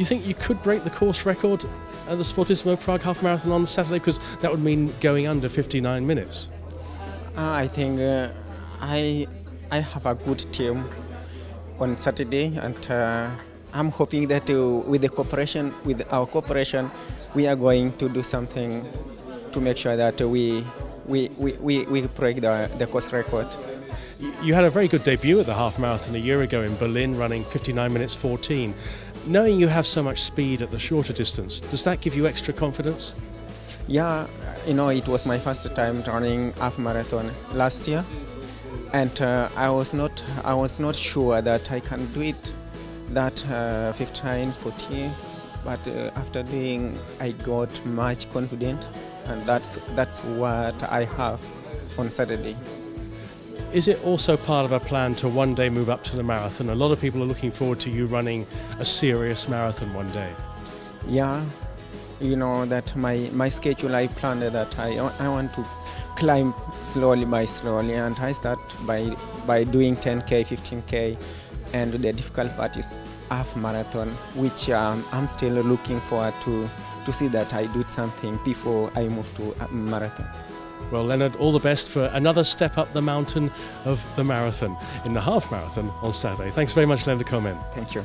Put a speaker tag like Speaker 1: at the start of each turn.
Speaker 1: you think you could break the course record at the Sportisimo Prague Half Marathon on Saturday? Because that would mean going under 59 minutes.
Speaker 2: Uh, I think uh, I I have a good team on Saturday, and uh, I'm hoping that uh, with the cooperation, with our cooperation, we are going to do something to make sure that we we, we, we, we break the, the course record.
Speaker 1: You had a very good debut at the half marathon a year ago in Berlin, running 59 minutes 14. Knowing you have so much speed at the shorter distance, does that give you extra confidence?
Speaker 2: Yeah, you know, it was my first time running half marathon last year, and uh, I was not I was not sure that I can do it that uh, 59 14 but uh, after doing I got much confident. And that's that's what I have on Saturday
Speaker 1: is it also part of a plan to one day move up to the marathon? A lot of people are looking forward to you running a serious marathon one day.
Speaker 2: Yeah, you know that my, my schedule I planned that I, I want to climb slowly by slowly and I start by by doing 10k 15k and the difficult part is half marathon which um, I'm still looking forward to to see that I do something before I move to marathon.
Speaker 1: Well, Leonard, all the best for another step up the mountain of the marathon in the half marathon on Saturday. Thanks very much, Leonard Komon.
Speaker 2: Thank you.